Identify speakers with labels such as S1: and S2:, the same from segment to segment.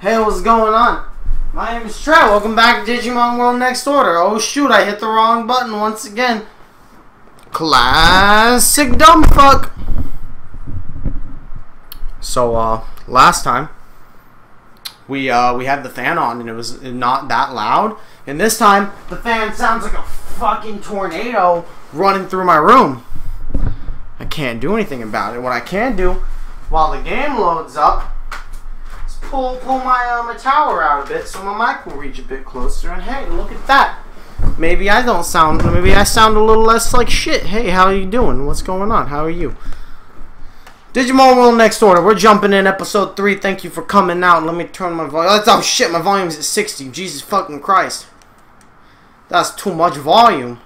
S1: Hey, what's going on? My name is Trey. Welcome back to Digimon World Next Order. Oh shoot, I hit the wrong button once again. Classic dumb fuck. So, uh, last time we uh we had the fan on and it was not that loud, and this time the fan sounds like a fucking tornado running through my room. I can't do anything about it. What I can do while the game loads up pull pull my uh, my tower out a bit so my mic will reach a bit closer. And hey, look at that. Maybe I don't sound. Maybe I sound a little less like shit. Hey, how are you doing? What's going on? How are you? Digimon World Next Order. We're jumping in episode three. Thank you for coming out. Let me turn my volume. Oh shit, my volume's at sixty. Jesus fucking Christ. That's too much volume.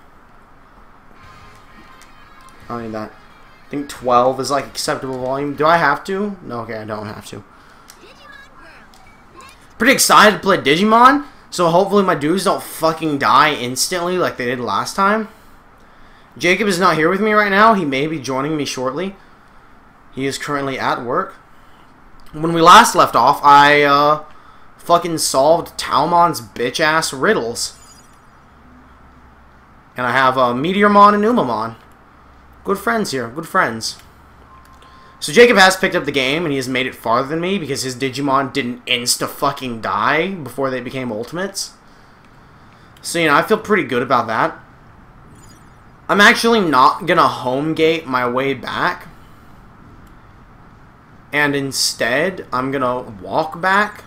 S1: I need that. I think 12 is like acceptable volume. Do I have to? No, okay, I don't have to. Pretty excited to play Digimon. So hopefully my dudes don't fucking die instantly like they did last time. Jacob is not here with me right now. He may be joining me shortly. He is currently at work. When we last left off, I uh, fucking solved Talmon's bitch-ass riddles. And I have uh, Meteormon and Umamon. Good friends here. Good friends. So Jacob has picked up the game, and he has made it farther than me because his Digimon didn't insta-fucking die before they became Ultimates. So, you know, I feel pretty good about that. I'm actually not gonna home gate my way back. And instead, I'm gonna walk back.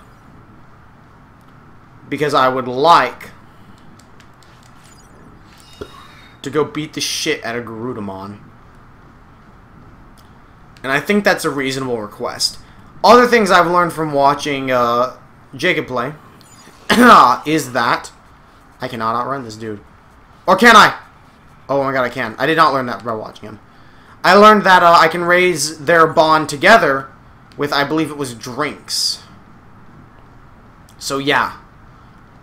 S1: Because I would like to go beat the shit out of Garudamon. And I think that's a reasonable request. Other things I've learned from watching uh, Jacob play is that I cannot outrun this dude. Or can I? Oh my god, I can. I did not learn that by watching him. I learned that uh, I can raise their bond together with, I believe it was drinks. So yeah,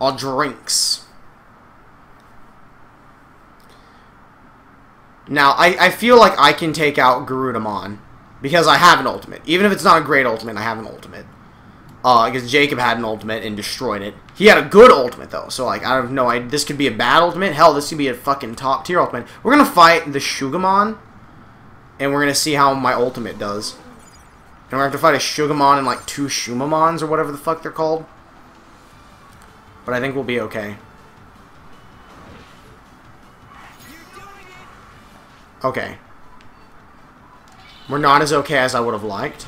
S1: all drinks. Now, I, I feel like I can take out Garudamon because I have an ultimate. Even if it's not a great ultimate, I have an ultimate. Uh, because Jacob had an ultimate and destroyed it. He had a good ultimate, though. So, like, I don't know. I, this could be a bad ultimate. Hell, this could be a fucking top-tier ultimate. We're going to fight the Shugamon. And we're going to see how my ultimate does. And we're going to have to fight a Shugamon and, like, two Shumamons or whatever the fuck they're called. But I think we'll be okay. Okay. We're not as okay as I would have liked.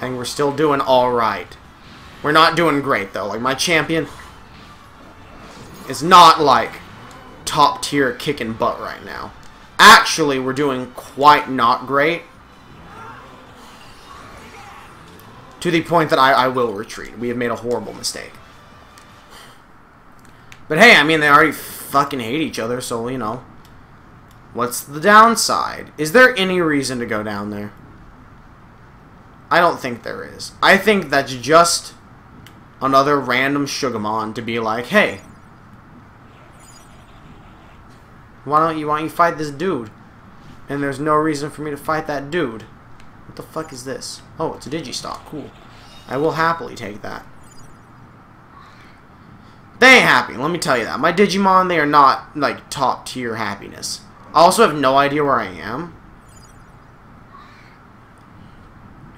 S1: And we're still doing alright. We're not doing great, though. Like, my champion is not, like, top tier kicking butt right now. Actually, we're doing quite not great. To the point that I, I will retreat. We have made a horrible mistake. But hey, I mean, they already fucking hate each other, so, you know. What's the downside? Is there any reason to go down there? I don't think there is. I think that's just another random Sugamon to be like, hey, why don't you why don't you fight this dude? And there's no reason for me to fight that dude. What the fuck is this? Oh, it's a Digistock. Cool. I will happily take that. They ain't happy, let me tell you that. My Digimon, they are not, like, top tier happiness. I also have no idea where I am.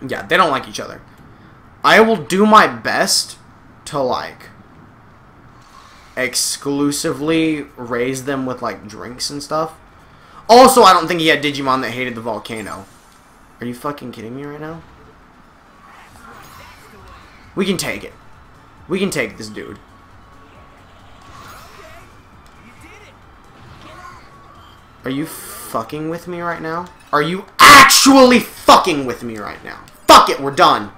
S1: Yeah, they don't like each other. I will do my best to, like, exclusively raise them with, like, drinks and stuff. Also, I don't think he had Digimon that hated the volcano. Are you fucking kidding me right now? We can take it. We can take this dude. Are you fucking with me right now? Are you actually fucking with me right now? Fuck it, we're done.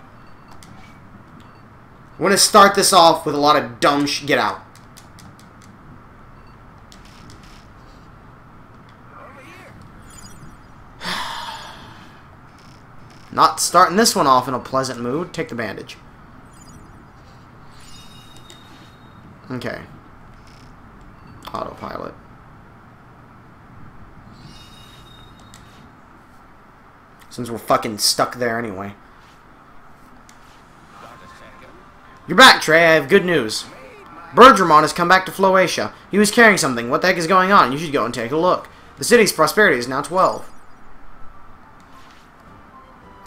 S1: We're gonna start this off with a lot of dumb sh- Get out. Not starting this one off in a pleasant mood. Take the bandage. Okay. Autopilot. Since we're fucking stuck there anyway. You're back, Trey. I have good news. Birdramon has come back to Floatia. He was carrying something. What the heck is going on? You should go and take a look. The city's prosperity is now 12.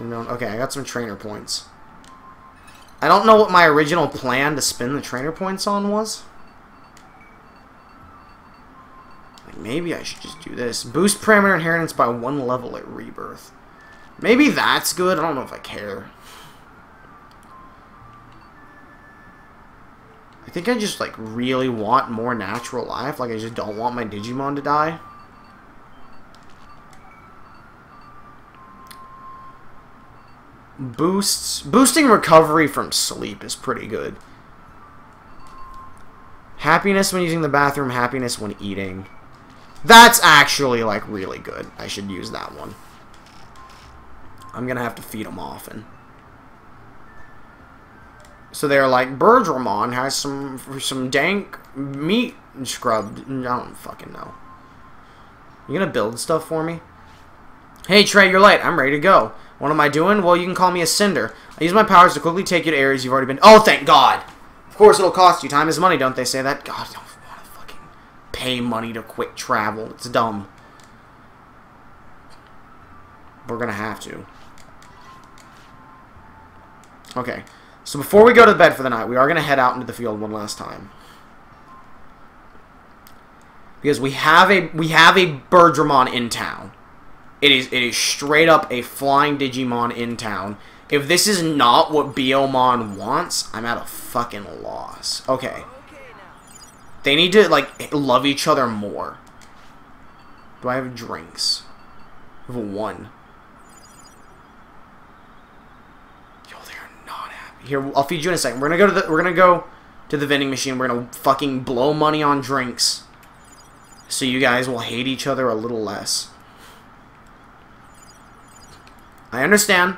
S1: Okay, I got some trainer points. I don't know what my original plan to spend the trainer points on was. Like maybe I should just do this. Boost parameter inheritance by one level at rebirth. Maybe that's good. I don't know if I care. I think I just like really want more natural life. Like I just don't want my Digimon to die. boosts boosting recovery from sleep is pretty good. Happiness when using the bathroom, happiness when eating. That's actually like really good. I should use that one. I'm gonna have to feed them often. So they're like Birdramon has some some dank meat scrubbed. I don't fucking know. You gonna build stuff for me? Hey Trey, you're late. I'm ready to go. What am I doing? Well, you can call me a Cinder. I use my powers to quickly take you to areas you've already been... Oh, thank God! Of course it'll cost you. Time is money, don't they say that? God, I don't want to fucking pay money to quit travel. It's dumb. We're gonna have to. Okay. So before we go to bed for the night, we are gonna head out into the field one last time. Because we have a we have a Birdramon in town. It is it is straight up a flying Digimon in town. If this is not what Biyomon wants, I'm at a fucking loss. Okay. They need to, like, love each other more. Do I have drinks? I have one. Yo, they are not happy. Here, I'll feed you in a second. We're gonna go to the we're gonna go to the vending machine. We're gonna fucking blow money on drinks. So you guys will hate each other a little less. I understand.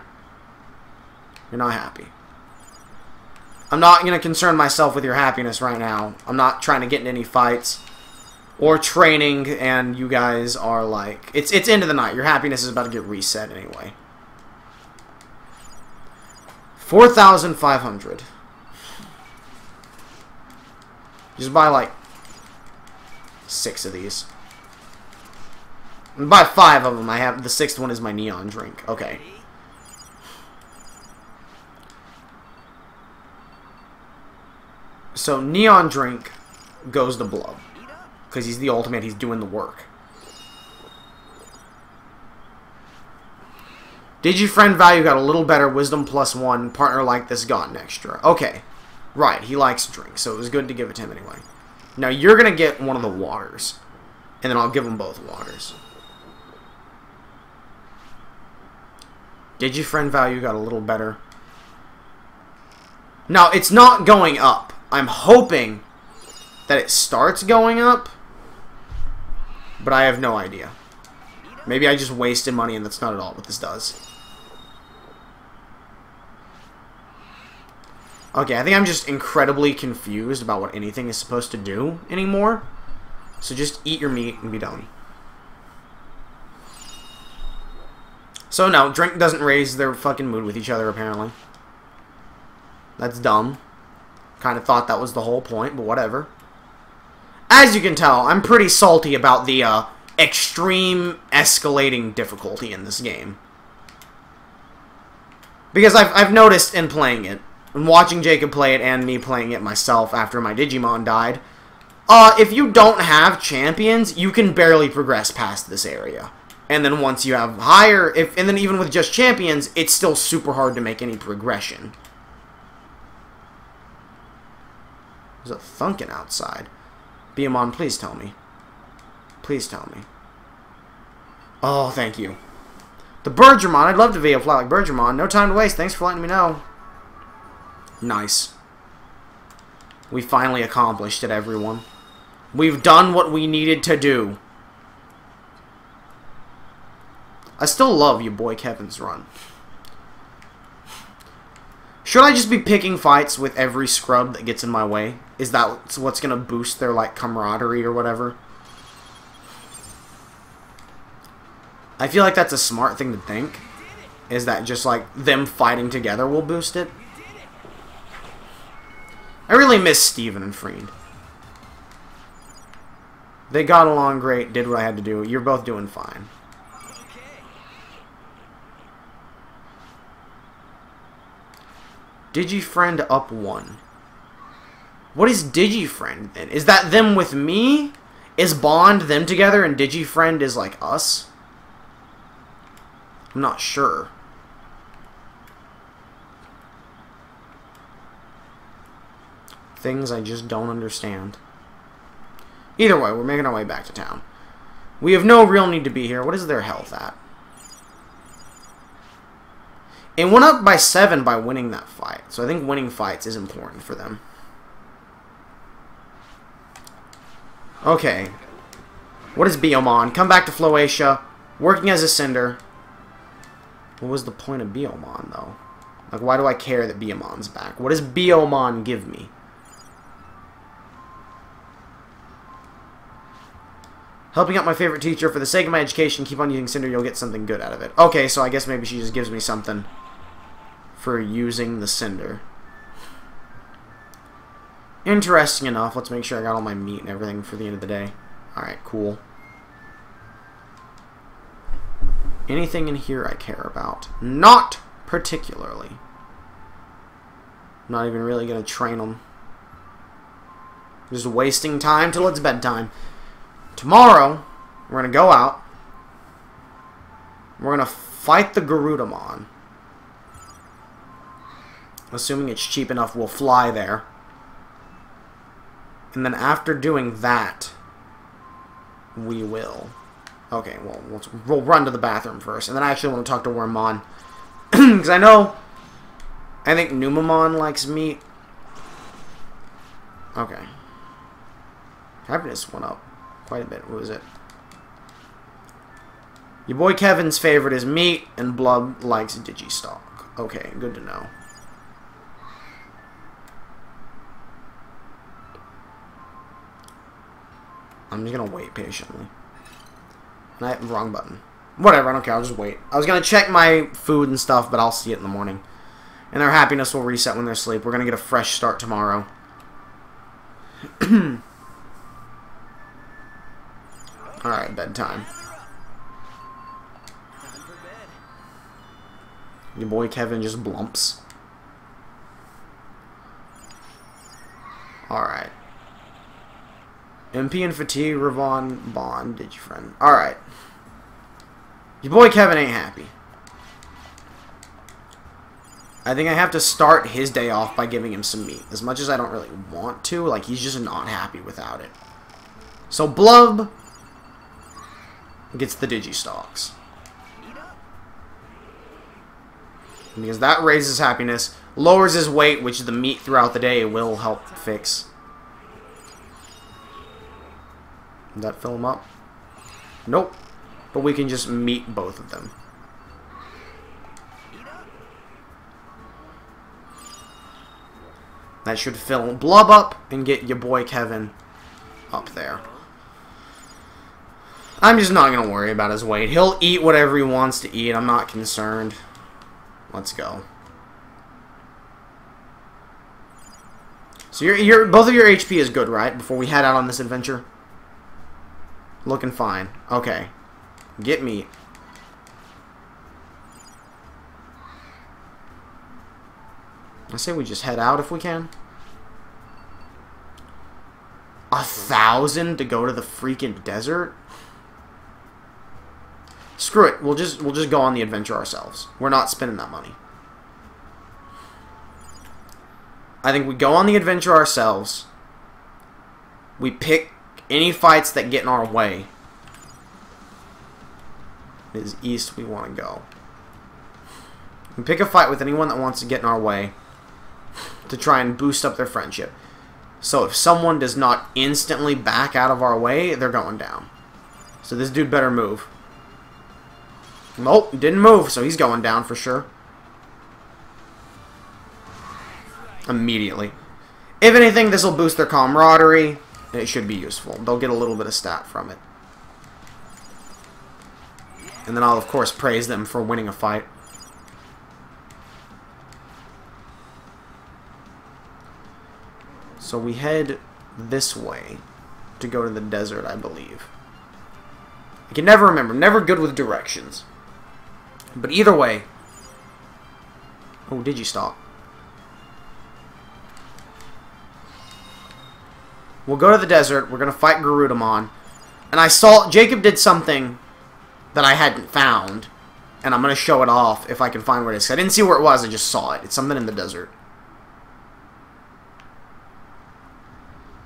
S1: You're not happy. I'm not going to concern myself with your happiness right now. I'm not trying to get in any fights or training, and you guys are like... It's, it's end of the night. Your happiness is about to get reset anyway. 4,500. Just buy, like, six of these. Buy five of them, I have the sixth one is my neon drink. Okay. So neon drink goes to Blub because he's the ultimate. He's doing the work. Digifriend value got a little better. Wisdom plus one. Partner like this got an extra. Okay. Right. He likes drink, so it was good to give it to him anyway. Now you're going to get one of the waters. And then I'll give them both waters. Digifriend value got a little better. Now, it's not going up. I'm hoping that it starts going up, but I have no idea. Maybe I just wasted money and that's not at all what this does. Okay, I think I'm just incredibly confused about what anything is supposed to do anymore. So just eat your meat and be done. So no, drink doesn't raise their fucking mood with each other, apparently. That's dumb. Kind of thought that was the whole point, but whatever. As you can tell, I'm pretty salty about the, uh, extreme escalating difficulty in this game. Because I've, I've noticed in playing it, and watching Jacob play it and me playing it myself after my Digimon died, uh, if you don't have champions, you can barely progress past this area. And then once you have higher, if and then even with just champions, it's still super hard to make any progression. There's a thunking outside. Biyomon, please tell me. Please tell me. Oh, thank you. The Birdramon, I'd love to be to fly like Birdramon. No time to waste. Thanks for letting me know. Nice. We finally accomplished it, everyone. We've done what we needed to do. I still love your boy Kevin's run. Should I just be picking fights with every scrub that gets in my way? Is that what's going to boost their, like, camaraderie or whatever? I feel like that's a smart thing to think. Is that just, like, them fighting together will boost it? I really miss Steven and Freed. They got along great, did what I had to do. You're both doing fine. Digifriend up one. What is Digifriend then? Is that them with me? Is Bond them together and Digifriend is like us? I'm not sure. Things I just don't understand. Either way, we're making our way back to town. We have no real need to be here. What is their health at? It went up by 7 by winning that fight. So I think winning fights is important for them. Okay. What is Biyomon? Come back to Floatia. Working as a Cinder. What was the point of Biyomon, though? Like, why do I care that Biyomon's back? What does Biyomon give me? Helping out my favorite teacher. For the sake of my education, keep on using Cinder. You'll get something good out of it. Okay, so I guess maybe she just gives me something for using the Cinder. Interesting enough. Let's make sure I got all my meat and everything for the end of the day. Alright, cool. Anything in here I care about? Not particularly. I'm not even really going to train them. Just wasting time till it's bedtime. Tomorrow, we're going to go out. We're going to fight the Garudamon. Assuming it's cheap enough, we'll fly there. And then after doing that, we will. Okay, well, we'll, we'll run to the bathroom first. And then I actually want to talk to Wormmon. Because I know... I think Numemon likes meat. Okay. Happiness went up quite a bit. What was it? Your boy Kevin's favorite is meat, and Blood likes Digistock. Okay, good to know. I'm just gonna wait patiently. I, wrong button. Whatever, I don't care. I'll just wait. I was gonna check my food and stuff, but I'll see it in the morning. And their happiness will reset when they're asleep. We're gonna get a fresh start tomorrow. Alright, bedtime. Your boy Kevin just blumps. Alright. MP and Fatigue, Ravon, Bond, Digifriend? Alright. Your boy Kevin ain't happy. I think I have to start his day off by giving him some meat. As much as I don't really want to, like, he's just not happy without it. So, Blub gets the Digistocks. Because that raises happiness, lowers his weight, which the meat throughout the day will help fix. Did that fill him up? Nope. But we can just meet both of them. That should fill Blub up and get your boy Kevin up there. I'm just not going to worry about his weight. He'll eat whatever he wants to eat. I'm not concerned. Let's go. So your your both of your HP is good, right? Before we head out on this adventure. Looking fine. Okay. Get meat. I say we just head out if we can. A thousand to go to the freaking desert? Screw it. We'll just we'll just go on the adventure ourselves. We're not spending that money. I think we go on the adventure ourselves. We pick any fights that get in our way. Is east we want to go. We pick a fight with anyone that wants to get in our way to try and boost up their friendship. So if someone does not instantly back out of our way, they're going down. So this dude better move. Nope, didn't move, so he's going down for sure. Immediately. If anything, this will boost their camaraderie. It should be useful. They'll get a little bit of stat from it. And then I'll, of course, praise them for winning a fight. So we head this way to go to the desert, I believe. I can never remember. Never good with directions. But either way... Oh, did you stop? We'll go to the desert. We're going to fight Garudamon. And I saw... Jacob did something that I hadn't found. And I'm going to show it off if I can find where it is. I didn't see where it was. I just saw it. It's something in the desert.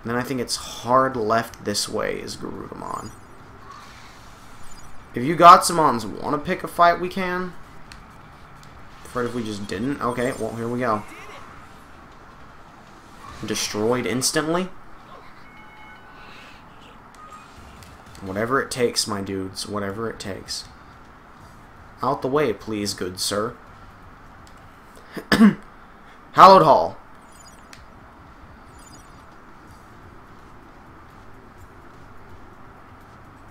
S1: And then I think it's hard left this way is Garudamon. If you got some Gotsumons want to pick a fight, we can. Afraid if we just didn't? Okay, well, here we go. Destroyed instantly. Whatever it takes, my dudes. Whatever it takes. Out the way, please, good sir. Hallowed Hall.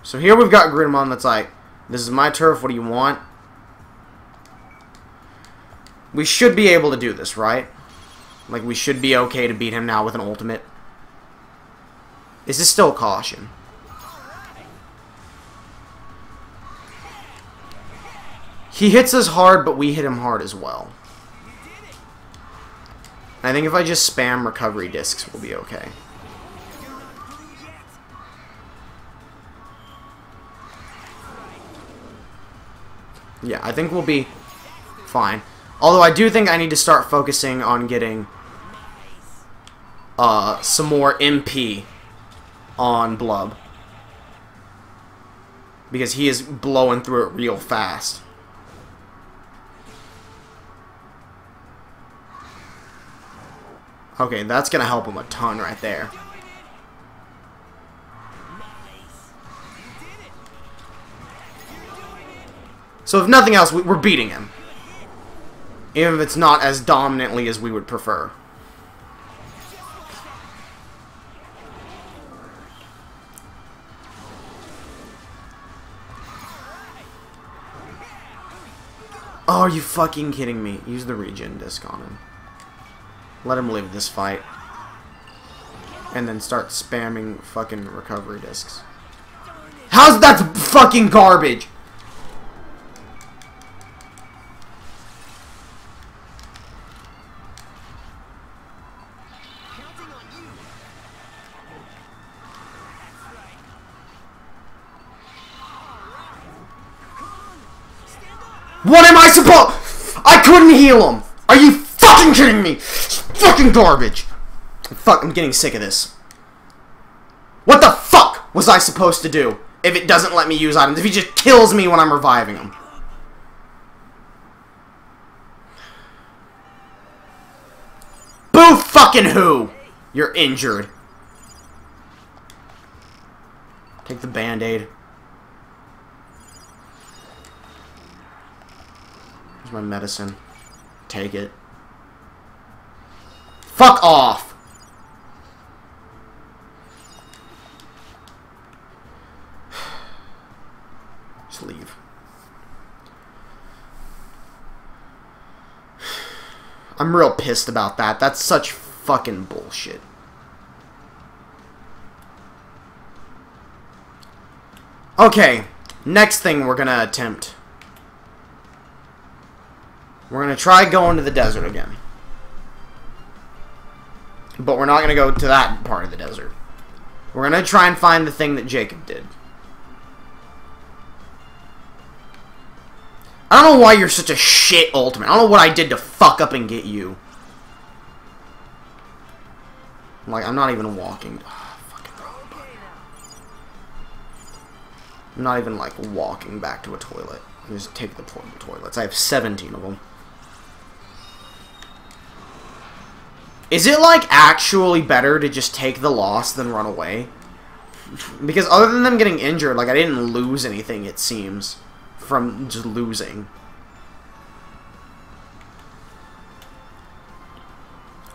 S1: So here we've got Gridmon that's like, this is my turf, what do you want? We should be able to do this, right? Like, we should be okay to beat him now with an ultimate. This is still caution? He hits us hard, but we hit him hard as well. I think if I just spam recovery discs, we'll be okay. Yeah, I think we'll be fine. Although I do think I need to start focusing on getting uh, some more MP on Blub. Because he is blowing through it real fast. Okay, that's going to help him a ton right there. So if nothing else, we're beating him. Even if it's not as dominantly as we would prefer. Oh, are you fucking kidding me? Use the regen disc on him. Let him live this fight. And then start spamming fucking recovery discs. How's that fucking garbage? What am I supposed? I couldn't heal him. Are you fucking kidding me? It's fucking garbage. Fuck, I'm getting sick of this. What the fuck was I supposed to do if it doesn't let me use items? If he just kills me when I'm reviving him? Boo fucking who? You're injured. Take the band-aid. Here's my medicine. Take it. Fuck off! Just leave. I'm real pissed about that. That's such fucking bullshit. Okay, next thing we're gonna attempt we're going to try going to the desert again. But we're not going to go to that part of the desert. We're going to try and find the thing that Jacob did. I don't know why you're such a shit ultimate. I don't know what I did to fuck up and get you. Like, I'm not even walking. Ah, I'm not even, like, walking back to a toilet. I just take the portable toilets. I have 17 of them. Is it, like, actually better to just take the loss than run away? Because other than them getting injured, like, I didn't lose anything, it seems, from just losing.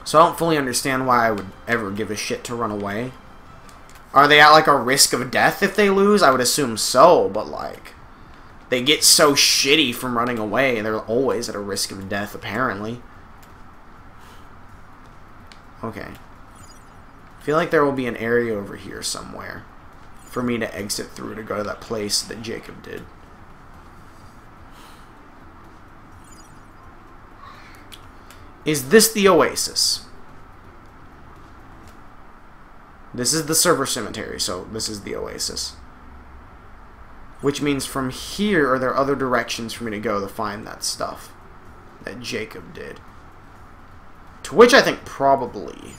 S1: So I don't fully understand why I would ever give a shit to run away. Are they at, like, a risk of death if they lose? I would assume so, but, like... They get so shitty from running away, they're always at a risk of death, apparently. Okay. I feel like there will be an area over here somewhere for me to exit through to go to that place that Jacob did. Is this the oasis? This is the server cemetery, so this is the oasis. Which means from here, are there other directions for me to go to find that stuff that Jacob did? To which I think probably.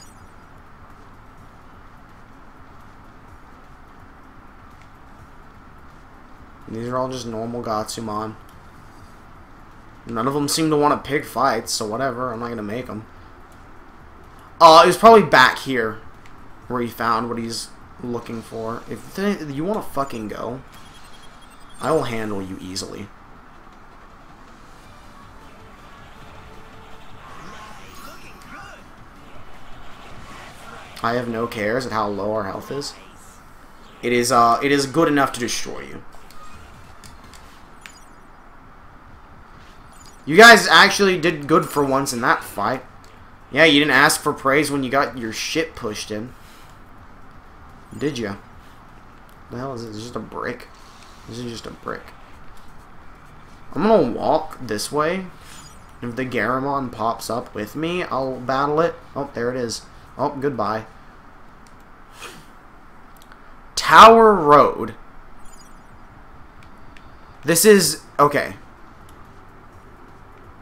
S1: These are all just normal Gotsumon. None of them seem to want to pick fights, so whatever. I'm not going to make them. Uh, it was probably back here where he found what he's looking for. If you want to fucking go, I will handle you easily. I have no cares at how low our health is. It is uh it is good enough to destroy you. You guys actually did good for once in that fight. Yeah, you didn't ask for praise when you got your shit pushed in. Did you? The hell is this? Just a brick? This is just a brick. I'm gonna walk this way. If the Garamon pops up with me, I'll battle it. Oh, there it is. Oh, goodbye. Tower Road. This is... Okay.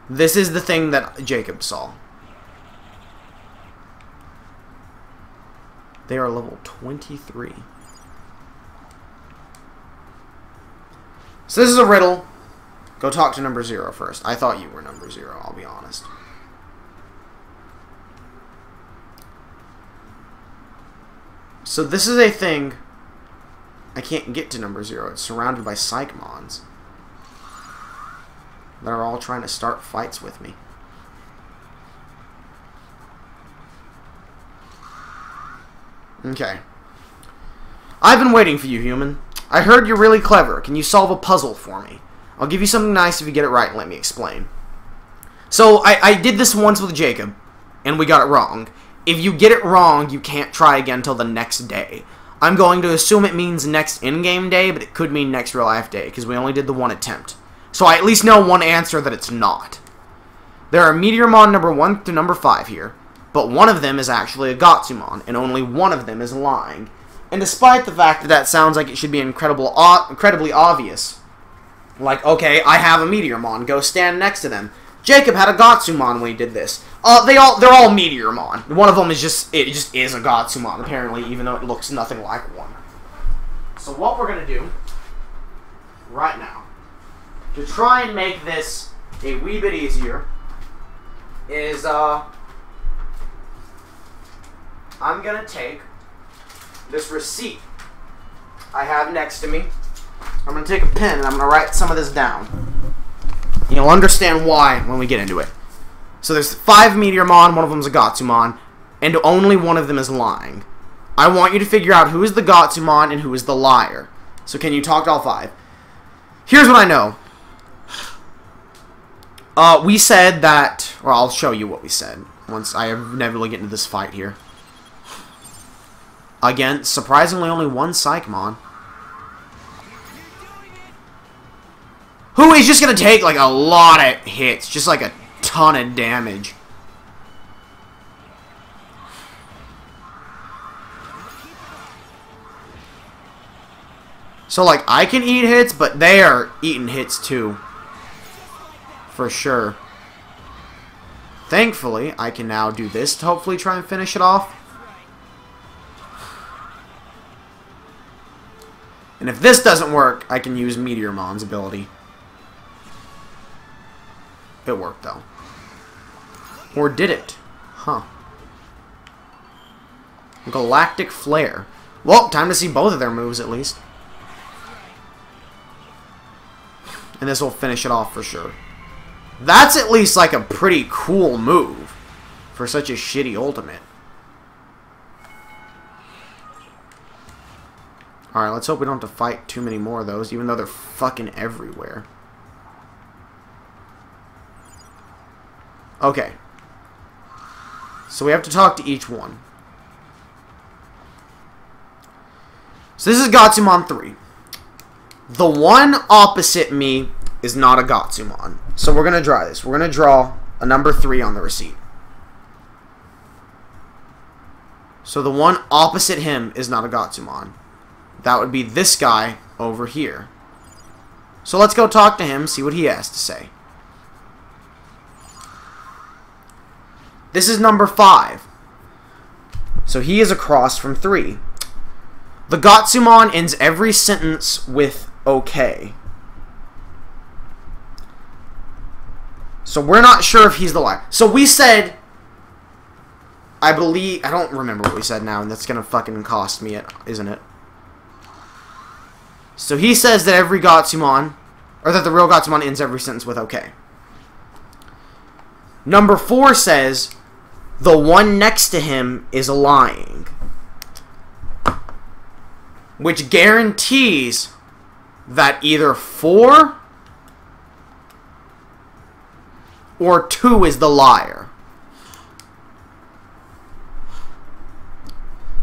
S1: This is the thing that Jacob saw. They are level 23. So this is a riddle. Go talk to number zero first. I thought you were number zero, I'll be honest. So this is a thing I can't get to number zero. It's surrounded by Psychemons that are all trying to start fights with me. Okay. I've been waiting for you, human. I heard you're really clever. Can you solve a puzzle for me? I'll give you something nice if you get it right and let me explain. So, I, I did this once with Jacob, and we got it wrong. If you get it wrong, you can't try again till the next day. I'm going to assume it means next in-game day, but it could mean next real-life day, because we only did the one attempt. So I at least know one answer that it's not. There are Meteormon number 1 through number 5 here, but one of them is actually a Gotsumon, and only one of them is lying. And despite the fact that that sounds like it should be incredible, incredibly obvious, like, okay, I have a Meteormon, go stand next to them. Jacob had a Gotsumon when he did this. Uh, they all, they're all Meteormon. One of them is just, it just is a Gotsumon, apparently, even though it looks nothing like one. So what we're to do, right now, to try and make this a wee bit easier, is, uh, I'm to take this receipt I have next to me. I'm to take a pen and I'm to write some of this down. You'll understand why when we get into it. So there's five Meteormon, one of them's a Gotsumon, and only one of them is lying. I want you to figure out who is the Gotsumon and who is the liar. So can you talk to all five? Here's what I know. Uh, we said that, or I'll show you what we said once I inevitably get into this fight here. Again, surprisingly only one Psychemon. Who is just going to take like a lot of hits. Just like a ton of damage. So like I can eat hits, but they are eating hits too. For sure. Thankfully, I can now do this to hopefully try and finish it off. And if this doesn't work, I can use Meteormon's ability. It worked, though. Or did it? Huh. Galactic Flare. Well, time to see both of their moves, at least. And this will finish it off for sure. That's at least like a pretty cool move for such a shitty ultimate. Alright, let's hope we don't have to fight too many more of those, even though they're fucking everywhere. Okay. So we have to talk to each one. So this is Gotsumon 3. The one opposite me is not a Gotsumon. So we're going to draw this. We're going to draw a number 3 on the receipt. So the one opposite him is not a Gotsumon. That would be this guy over here. So let's go talk to him, see what he has to say. This is number 5. So he is across from 3. The Gotsumon ends every sentence with okay. So we're not sure if he's the liar. So we said, I believe, I don't remember what we said now, and that's going to fucking cost me, it, isn't it? So he says that every Gotsumon, or that the real Gotsumon ends every sentence with okay. Number four says the one next to him is lying. Which guarantees that either four or 2 is the liar.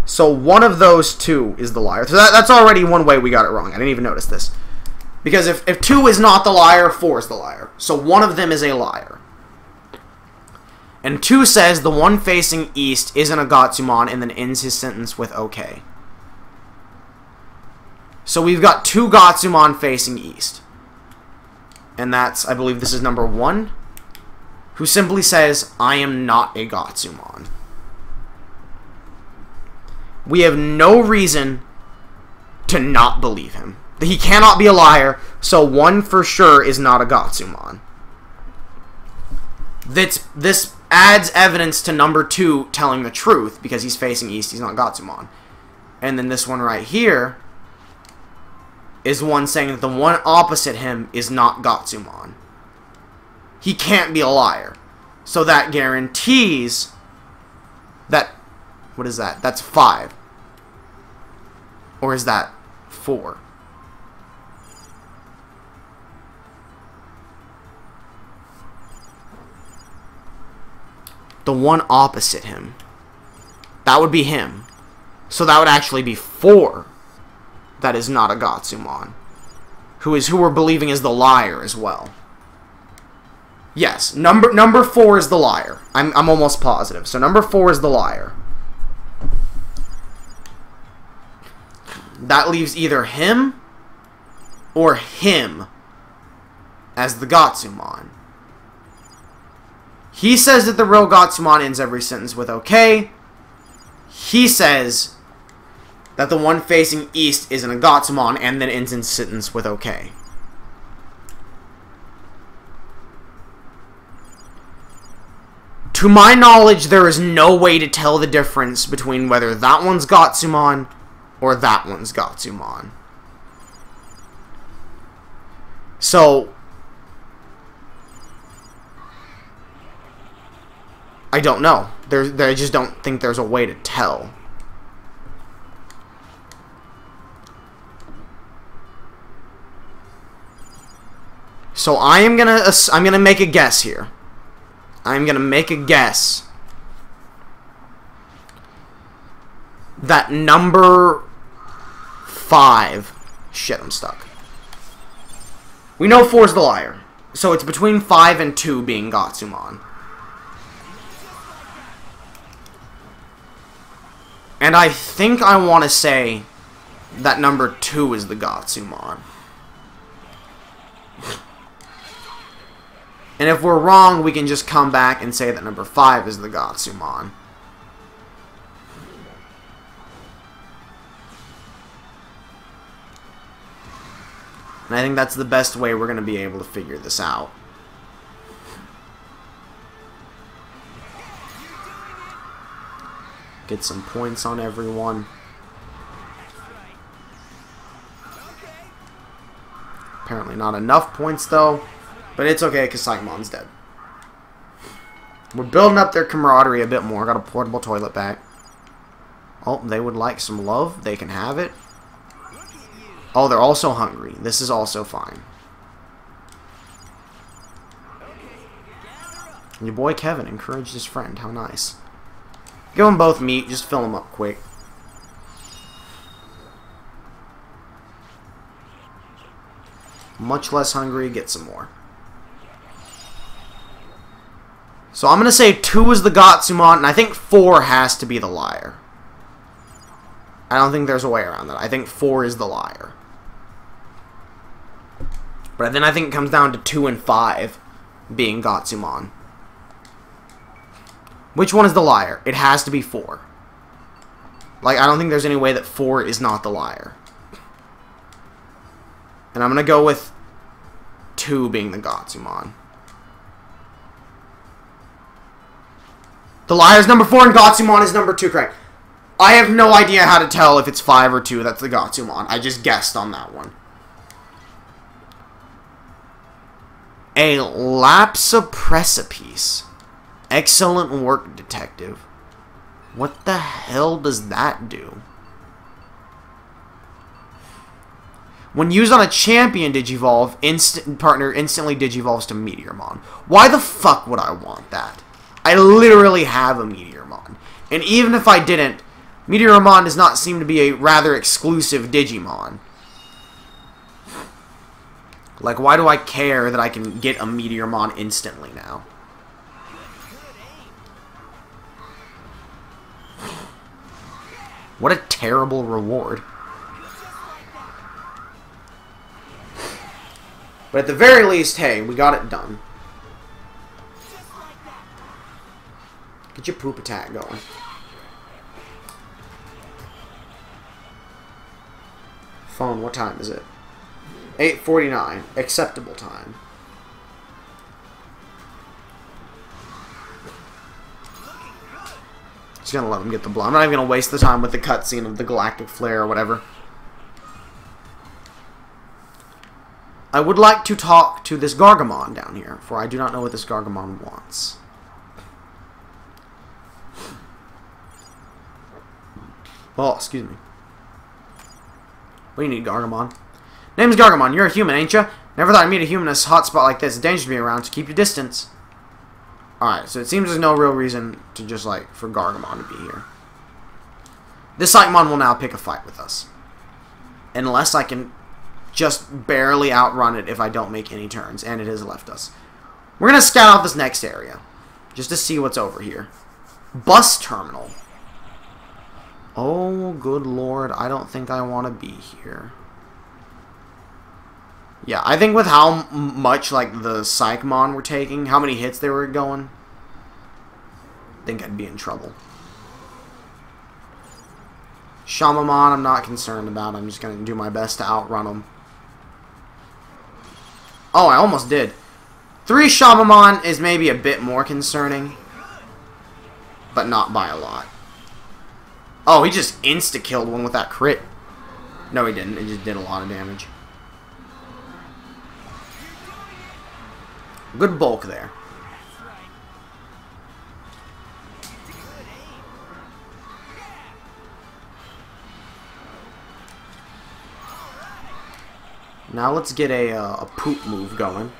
S1: So one of those two is the liar. So that, that's already one way we got it wrong. I didn't even notice this. Because if, if 2 is not the liar, 4 is the liar. So one of them is a liar. And 2 says the one facing east isn't a Gotsumon and then ends his sentence with okay. So we've got two Gotsumon facing east. And that's, I believe this is number 1 who simply says, I am not a Gotsumon. We have no reason to not believe him. He cannot be a liar, so one for sure is not a Gotsumon. This, this adds evidence to number two telling the truth, because he's facing east, he's not Gotsumon. And then this one right here is one saying that the one opposite him is not Gotsumon he can't be a liar. So that guarantees that. What is that? That's five. Or is that four? The one opposite him. That would be him. So that would actually be four. That is not a Gotsumon. Who is who we're believing is the liar as well. Yes, number number four is the liar. I'm I'm almost positive. So number four is the liar. That leaves either him or him as the Gotsumon. He says that the real Gotsumon ends every sentence with okay. He says that the one facing east isn't a Gotsumon and then ends in sentence with okay. To my knowledge, there is no way to tell the difference between whether that one's Gotsumon or that one's Gotsumon. So, I don't know. There, I just don't think there's a way to tell. So I am gonna I'm gonna make a guess here. I'm to make a guess that number five. Shit, I'm stuck. We know four is the liar. So it's between five and two being Gotsumon. And I think I want to say that number two is the Gotsumon. And if we're wrong, we can just come back and say that number 5 is the Gotsumon. And I think that's the best way we're going to be able to figure this out. Get some points on everyone. Apparently not enough points, though. But it's okay because Psychemon's dead. We're building up their camaraderie a bit more. Got a portable toilet back. Oh, they would like some love. They can have it. Oh, they're also hungry. This is also fine. Your boy Kevin encouraged his friend. How nice. Give them both meat. Just fill them up quick. Much less hungry. Get some more. So I'm going to say two is the Gotsumon, and I think four has to be the liar. I don't think there's a way around that. I think four is the liar. But then I think it comes down to two and five being Gotsumon. Which one is the liar? It has to be 4. Like, I don't think there's any way that 4 is not the liar. And I'm going to go with 2 being the Gotsumon. The liar is number 4 and Gotsumon is number 2, correct. I have no idea how to tell if it's 5 or 2 that's the Gotsumon. I just guessed on that one. A Lapsa Precipice. Excellent work, detective. What the hell does that do? When used on a champion Digivolve, instant partner instantly Digivolves to Meteormon. Why the fuck would I want that? I literally have a Meteormon. And even if I didn't, Meteormon does not seem to be a rather exclusive Digimon. Like, why do I care that I can get a Meteormon instantly now? What a terrible reward. But at the very least, hey, we got it done. Get your poop attack going. Phone, what time is it? 8.49. Acceptable time. Just gonna let him get the blow. I'm not even gonna waste the time with the cutscene of the galactic flare or whatever. I would like to talk to this Gargomon down here, for I do not know what this Gargomon wants. Oh, excuse me. What do you need, Gargomon? Name's Gargomon. You're a human, ain't you? Never thought I'd meet a human in a hot spot like this. It's dangerous to be around, so keep your distance. Alright, so it seems there's no real reason to just, like, for Gargomon to be here. This Psychemon will now pick a fight with us. Unless I can just barely outrun it if I don't make any turns, and it has left us. We're going to scout out this next area, just to see what's over here. Bus terminal. Oh, good lord, I don't think I want to be here. Yeah, I think with how much, like, the Psychemon were taking, how many hits they were going, I think I'd be in trouble. Shamamon, I'm not concerned about. I'm just going to do my best to outrun them. Oh, I almost did. Three Shamamon is maybe a bit more concerning, but not by a lot. Oh, he just insta-killed one with that crit. No, he didn't. It just did a lot of damage. Good bulk there. Now let's get a, uh, a poop move going.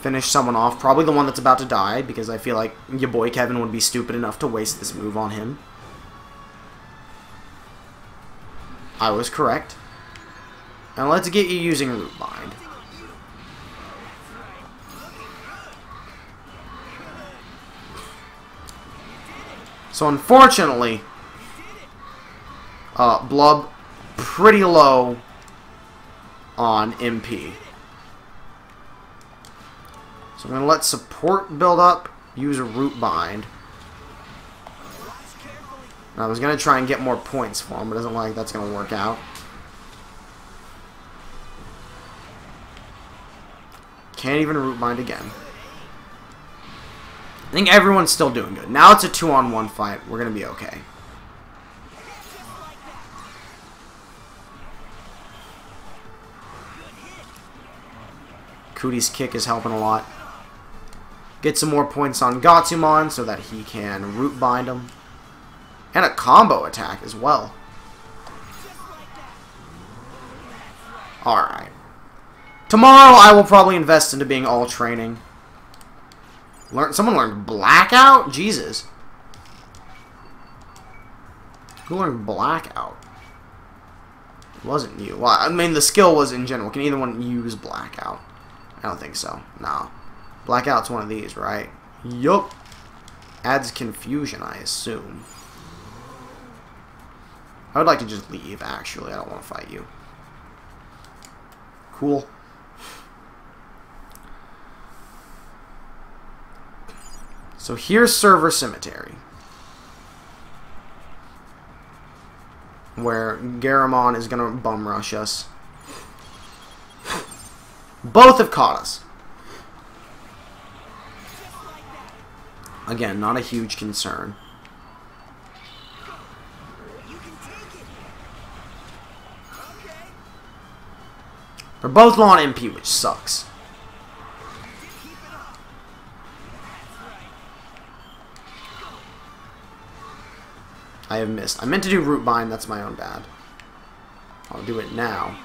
S1: Finish someone off. Probably the one that's about to die, because I feel like your boy Kevin would be stupid enough to waste this move on him. I was correct. And let's get you using Root Bind. So unfortunately, uh, Blub pretty low on MP. So I'm going to let support build up, use a Root Bind. I was going to try and get more points for him, but it doesn't look like that's going to work out. Can't even root bind again. I think everyone's still doing good. Now it's a two-on-one fight. We're going to be okay. Cootie's kick is helping a lot. Get some more points on Gotsumon so that he can root bind him. And a combo attack as well. Alright. Tomorrow I will probably invest into being all training. Learn someone learned blackout? Jesus. Who learned blackout? It wasn't you. Well, I mean, the skill was in general. Can either one use Blackout? I don't think so. No. Blackout's one of these, right? Yup. Adds confusion, I assume. I would like to just leave, actually. I don't want to fight you. Cool. So here's Server Cemetery. Where Garamon is going to bum rush us. Both have caught us. Again, not a huge concern. They're both low on MP, which sucks. I have missed. I meant to do root bind, that's my own bad. I'll do it now.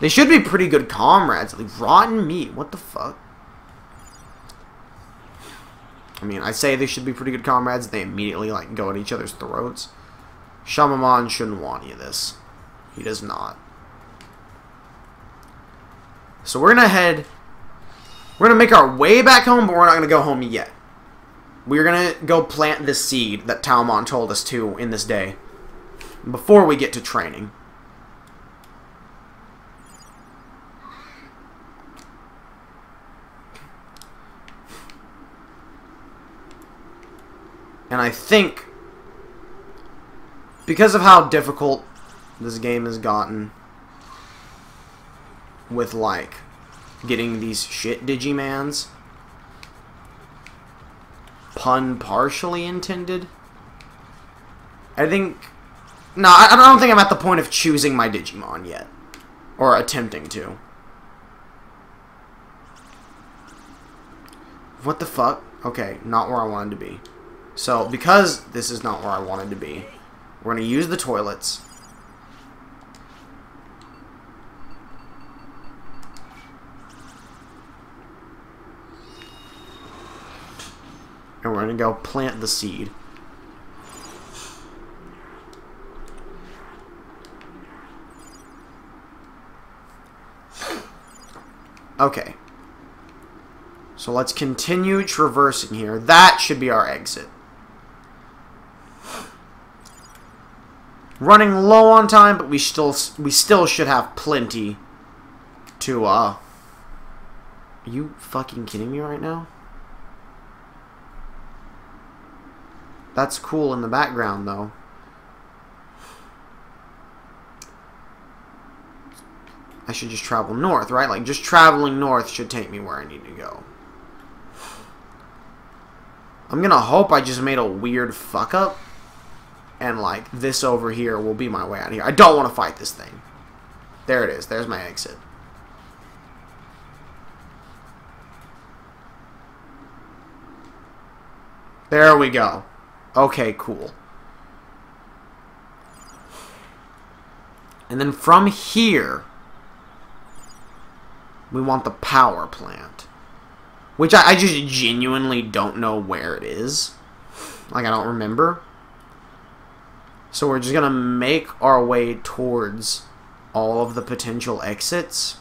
S1: They should be pretty good comrades. Like, rotten meat, what the fuck? I mean, I say they should be pretty good comrades, they immediately, like, go at each other's throats. Shamamon shouldn't want any of this. He does not. So we're going to head... We're going to make our way back home, but we're not going to go home yet. We're going to go plant this seed that Talmon told us to in this day. Before we get to training. And I think, because of how difficult this game has gotten with, like, getting these shit Digimans, pun partially intended, I think, no, I don't think I'm at the point of choosing my Digimon yet, or attempting to. What the fuck? Okay, not where I wanted to be. So, because this is not where I wanted to be, we're going to use the toilets. And we're going to go plant the seed. Okay. So let's continue traversing here. That should be our exit. running low on time, but we still we still should have plenty to uh Are you fucking kidding me right now? That's cool in the background though. I should just travel north, right? Like just traveling north should take me where I need to go. I'm gonna hope I just made a weird fuck up and like this over here will be my way out of here. I don't want to fight this thing. There it is. There's my exit. There we go. Okay, cool. And then from here, we want the power plant. Which I, I just genuinely don't know where it is. Like, I don't remember. So we're just going to make our way towards all of the potential exits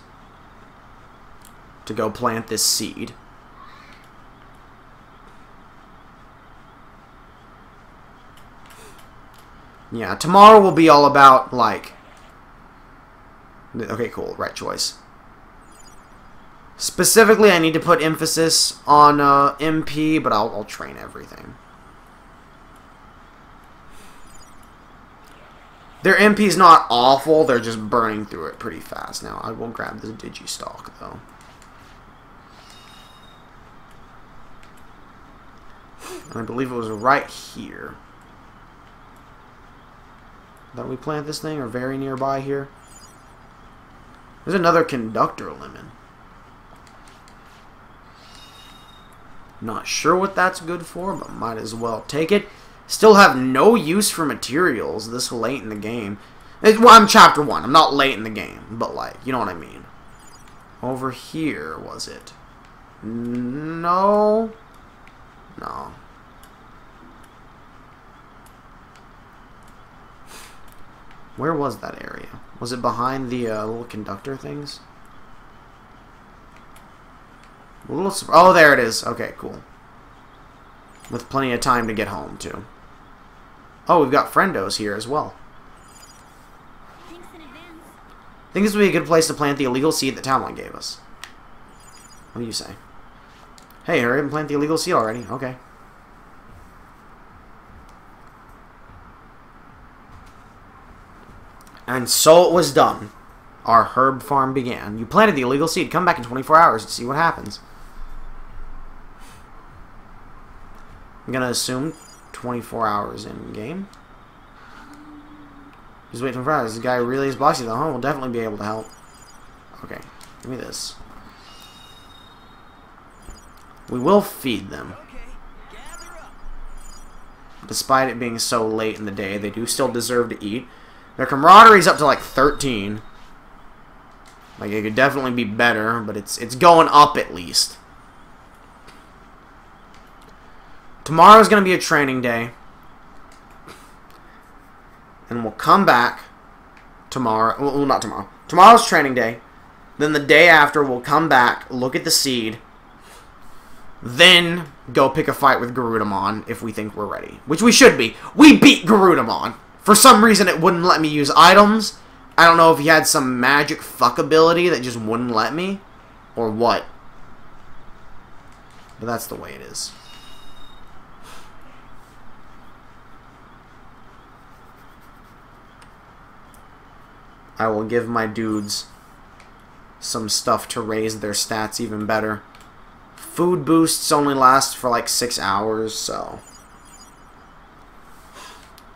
S1: to go plant this seed. Yeah, tomorrow will be all about, like... Okay, cool. Right choice. Specifically, I need to put emphasis on uh, MP, but I'll, I'll train everything. Their MP's not awful, they're just burning through it pretty fast. Now, I will grab the Digistalk, though. I believe it was right here. That we plant this thing, or very nearby here. There's another conductor lemon. Not sure what that's good for, but might as well take it. Still have no use for materials this late in the game. Well, I'm chapter 1. I'm not late in the game, but like, you know what I mean. Over here, was it? No. No. Where was that area? Was it behind the uh, little conductor things? A little oh, there it is. Okay, cool. With plenty of time to get home, too. Oh, we've got friendos here as well. I think this would be a good place to plant the illegal seed that Talon gave us. What do you say? Hey, hurry and plant the illegal seed already. Okay. And so it was done. Our herb farm began. You planted the illegal seed. Come back in 24 hours and see what happens. I'm going to assume 24 hours in game. Just wait 24 hours. This guy really is bossy though, huh? We'll definitely be able to help. Okay, give me this. We will feed them. Despite it being so late in the day, they do still deserve to eat. Their camaraderie's up to like 13. Like it could definitely be better, but it's it's going up at least. Tomorrow's going to be a training day. And we'll come back tomorrow. Well, not tomorrow. Tomorrow's training day. Then the day after, we'll come back, look at the seed, then go pick a fight with Garudamon if we think we're ready. Which we should be. We beat Garudamon. For some reason, it wouldn't let me use items. I don't know if he had some magic fuck ability that just wouldn't let me. Or what. But that's the way it is. I will give my dudes some stuff to raise their stats even better. Food boosts only last for like six hours, so...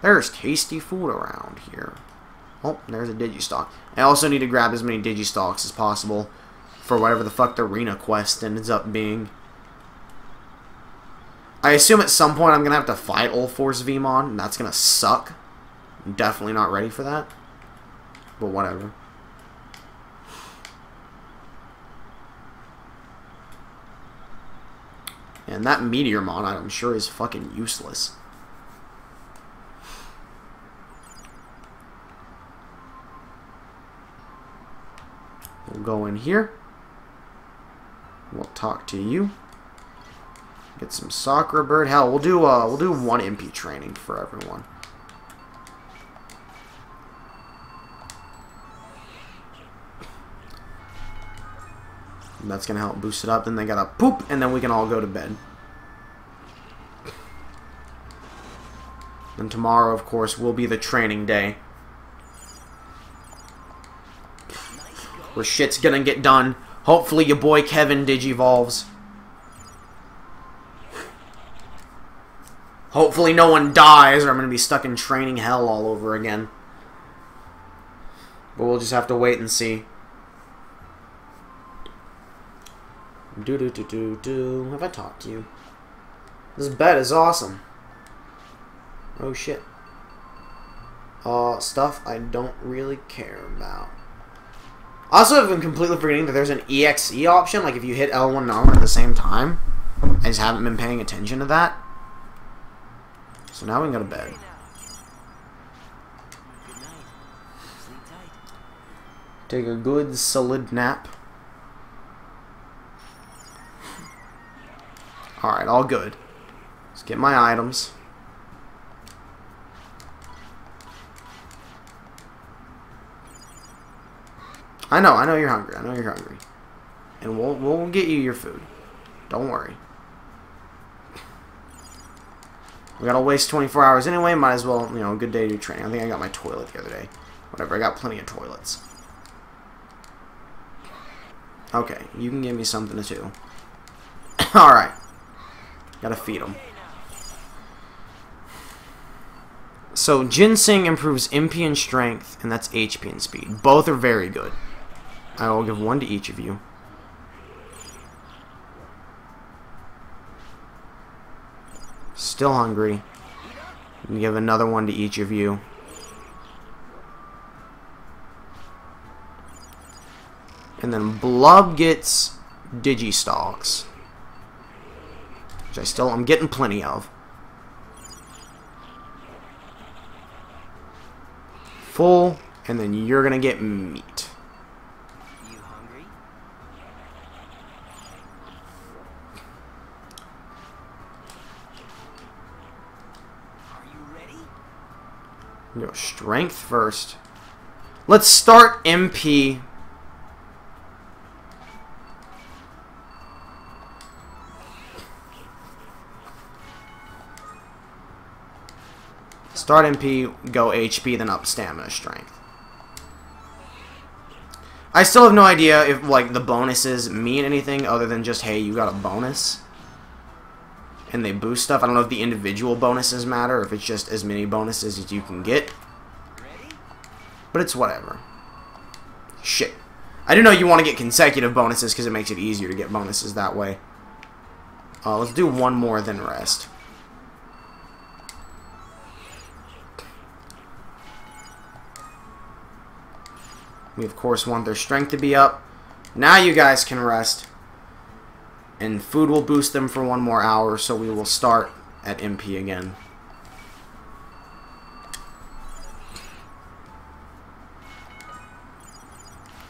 S1: There's tasty food around here. Oh, there's a Digistock. I also need to grab as many Digistocks as possible for whatever the fuck the arena quest ends up being. I assume at some point I'm going to have to fight Ulforce Veemon, and that's going to suck. I'm definitely not ready for that. But whatever. And that Meteormon item sure is fucking useless. We'll go in here. We'll talk to you. Get some soccer Bird. Hell, we'll do uh we'll do one MP training for everyone. And that's gonna help boost it up. Then they gotta poop, and then we can all go to bed. And tomorrow, of course, will be the training day. Where shit's gonna get done. Hopefully your boy Kevin digivolves. Hopefully no one dies or I'm gonna be stuck in training hell all over again. But we'll just have to wait and see. Do do do do do. Have I talked to you? This bed is awesome. Oh shit. Uh, stuff I don't really care about. Also, I've been completely forgetting that there's an EXE option, like if you hit L1 and R1 at the same time. I just haven't been paying attention to that. So now we can go to bed. Take a good solid nap. Alright, all good. Let's get my items. I know, I know you're hungry. I know you're hungry. And we'll, we'll get you your food. Don't worry. We gotta waste 24 hours anyway. Might as well, you know, a good day to do training. I think I got my toilet the other day. Whatever, I got plenty of toilets. Okay, you can give me something to do. Alright. Gotta feed them. So, ginseng improves MP and strength, and that's HP and speed. Both are very good. I will give one to each of you. Still hungry. Give another one to each of you. And then Blub gets Digistalks. Which I still, I'm getting plenty of. full, and then you're gonna get meat.
S2: You hungry? Are you ready?
S1: Go strength first. Let's start MP. Start MP, go HP, then up stamina strength. I still have no idea if like the bonuses mean anything other than just hey you got a bonus and they boost stuff. I don't know if the individual bonuses matter, if it's just as many bonuses as you can get. But it's whatever. Shit. I do know you want to get consecutive bonuses because it makes it easier to get bonuses that way. Uh, let's do one more than rest. We of course want their strength to be up. Now you guys can rest. And food will boost them for one more hour, so we will start at MP again.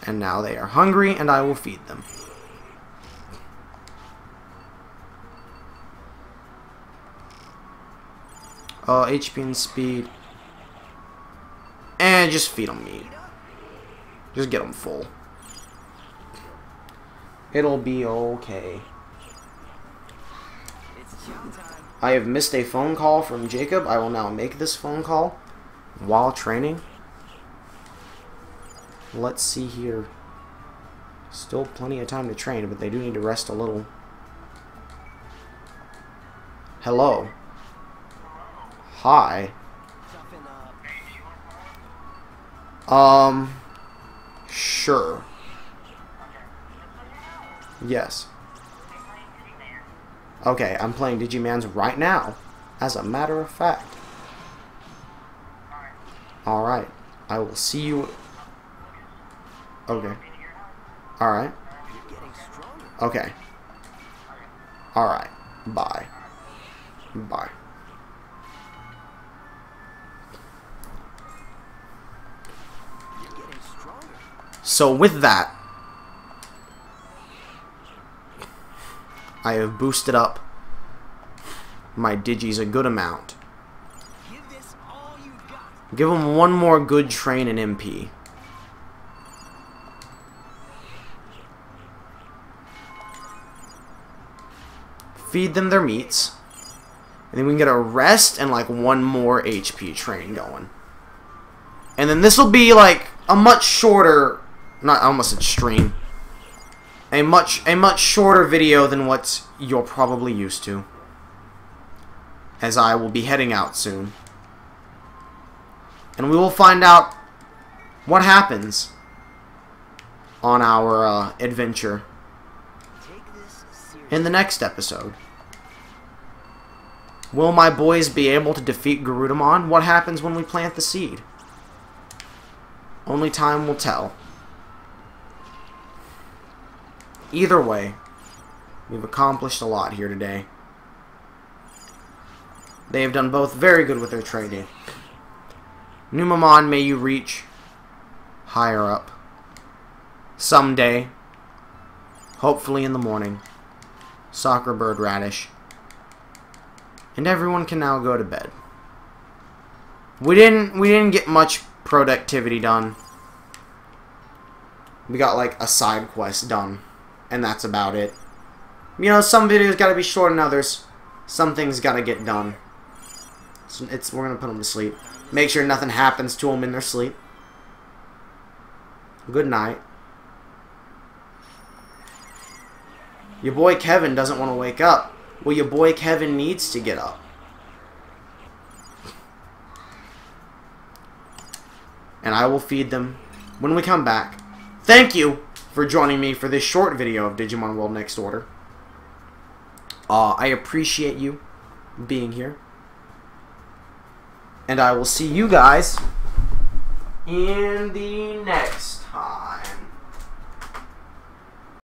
S1: And now they are hungry, and I will feed them. Uh, HP and speed. And just feed them meat. Just get them full. It'll be okay. I have missed a phone call from Jacob. I will now make this phone call while training. Let's see here. Still plenty of time to train, but they do need to rest a little. Hello. Hi. Um. Sure. Yes. Okay, I'm playing Digimans right now. As a matter of fact. Alright. I will see you. Okay. Alright. Okay. Alright. Bye. Bye. So with that, I have boosted up my digis a good amount.
S2: Give this all you got.
S1: Give them one more good train and MP. Feed them their meats. And then we can get a rest and like one more HP train going. And then this will be like a much shorter, not almost a stream. A much a much shorter video than what you're probably used to. As I will be heading out soon and we will find out what happens on our uh, adventure in the next episode. Will my boys be able to defeat Garudamon? What happens when we plant the seed? Only time will tell. Either way, we've accomplished a lot here today. They have done both very good with their training. Numemon, may you reach higher up. Someday. Hopefully in the morning. Soccer Bird Radish. And everyone can now go to bed. We didn't we didn't get much productivity done. We got like a side quest done. And that's about it. You know, some videos gotta be short than others. Some things gotta get done. It's we're gonna put them to sleep. Make sure nothing happens to them in their sleep. Good night. Your boy Kevin doesn't want to wake up. Well, your boy Kevin needs to get up. And I will feed them when we come back. Thank you for joining me for this short video of Digimon World Next Order. Uh, I appreciate you being here. And I will see you guys in the next